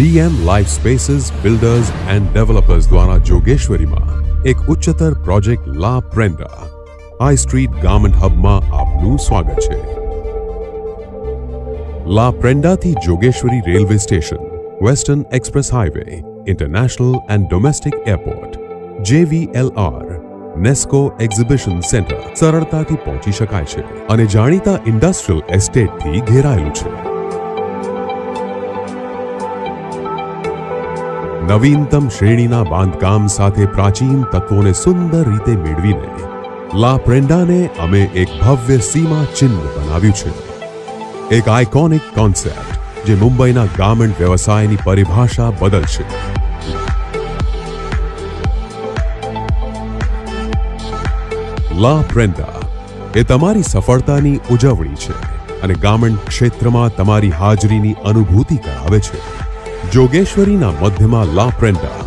DM life spaces builders and developers દ્વારા જોગેશ્વરીમાં એક ઉચ્ચતર project La Prenda high street garment હબમાં આપનું સ્વાગત છે. લા પ્રેન્ડાથી Jogeshwari railway station western express highway international and domestic airport JVLR NESCO exhibition centre સરળતાથી પહોંચી શકાય છે અને જાણીતા ઇન્ડસ્ટ્રીયલ એસ્ટેટથી ઘેરાયેલું છે. નવીનતમ શ્રેણીના બાંધકામ સાથે પ્રાચીન તત્વોને સુંદર રીતે મેળવીને, લા પ્રેન્ડાને અમે એક ભવ્ય સીમા ચિહ્ન બનાવ્યું છે. એક આઇકોનિક કોન્સેપ્ટ જે મુંબઈના ગાર્મેન્ટ વ્યવસાયની પરિભાષા બદલશે. લા પ્રેન્ડા એ તમારી સફળતાની ઉજવણી છે અને ગાર્મેન્ટ ક્ષેત્રમાં તમારી હાજરીની અનુભૂતિ કરાવે છે. જોગેશ્વરીના મધ્યમાં લા પ્રેન્ડા.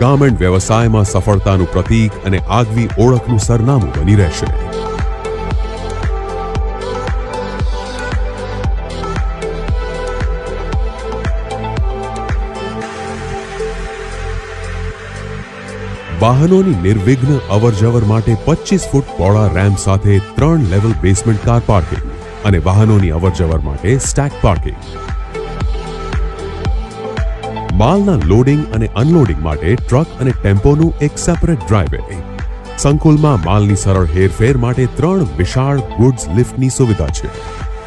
ગાર્મેન્ટ વ્યવસાયમાં સફળતાનું પ્રતીક અને આગવી ઓળખનું સરનામું બની રહેશે. વાહનોની નિર્વિઘ્ન અવરજવર માટે પચીસ ફૂટ પહોળા રેમ્પ સાથે ત્રણ લેવલ બેસમેન્ટ કાર પાર્કિંગ અને વાહનોની અવરજવર માટે સ્ટેક પાર્કિંગ. માલના લોડિંગ અને અનલોડિંગ માટે ટ્રક અને ટેમ્પોનું એક સેપરેટ ડ્રાઈવે સંકુલમાં માલની સરળ હેરફેર માટે ત્રણ વિશાળ ગુડ્સ લિફ્ટની સુવિધા છે.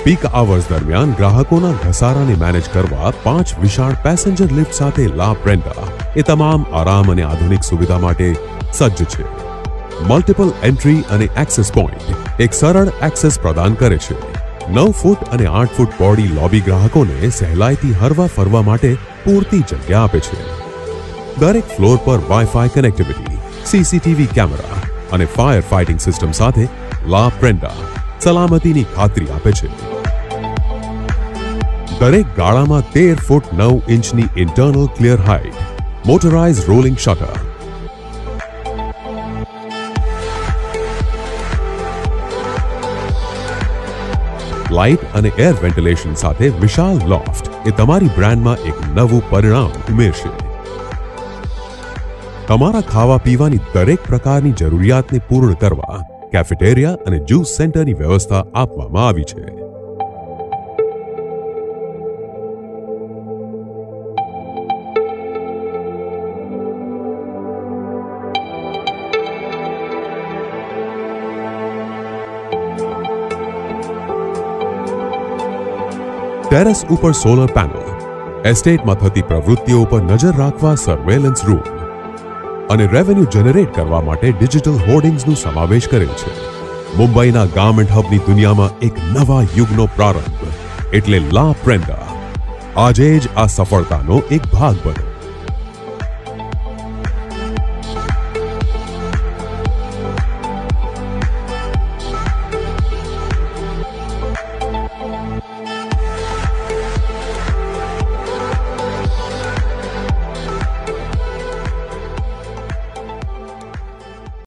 પીક આવર્સ દરમિયાન ગ્રાહકોના ઘસારાને મેનેજ કરવા પાંચ વિશાળ પેસેન્જર લિફ્ટ સાથે લા પ્રેન્ડા એ તમામ આરામ અને આધુનિક સુવિધા માટે સજ્જ છે. મલ્ટિપલ એન્ટ્રી અને એક્સેસ પોઈન્ટ એક સરળ એક્સેસ પ્રદાન કરે છે. નવ ફૂટ અને આઠ ફૂટ બોડી લોબી ગ્રાહકોને સહેલાઈથી હરવા ફરવા માટે પૂરતી જગ્યા આપે છે. દરેક ફ્લોર પર વાઈફાઈ કનેક્ટિવિટી સીસીટીવી કેમેરા અને ફાયર ફાઇટિંગ સિસ્ટમ સાથે લા પ્રેન્ડા સલામતીની ખાતરી આપે છે. દરેક ગાળામાં તેર ફૂટ નવ ઇંચની internal clear height motorise rolling shutter light અને એર વેન્ટિલેશન સાથે વિશાલ લોફ્ટ એ તમારી બ્રાન્ડમાં એક નવું પરિણામ ઉમેરશે. તમારા ખાવા પીવાની દરેક પ્રકારની જરૂરિયાતને પૂર્ણ કરવા કેફેટેરિયા અને જ્યુસ સેન્ટરની વ્યવસ્થા આપવામાં આવી છે. ટેરેસ ઉપર સોલર પેનલ એસ્ટેટમાં થતી પ્રવૃત્તિઓ પર નજર રાખવા સર્વેલન્સ રૂમ અને રેવન્યુ જનરેટ કરવા માટે ડિજિટલ હોર્ડિંગ્સનો સમાવેશ કરેલ છે. મુંબઈના ગાર્મેન્ટ હબની દુનિયામાં એક નવા યુગનો પ્રારંભ, એટલે લા પ્રેન્ડા આજે જ આ સફળતાનો એક ભાગ બનો.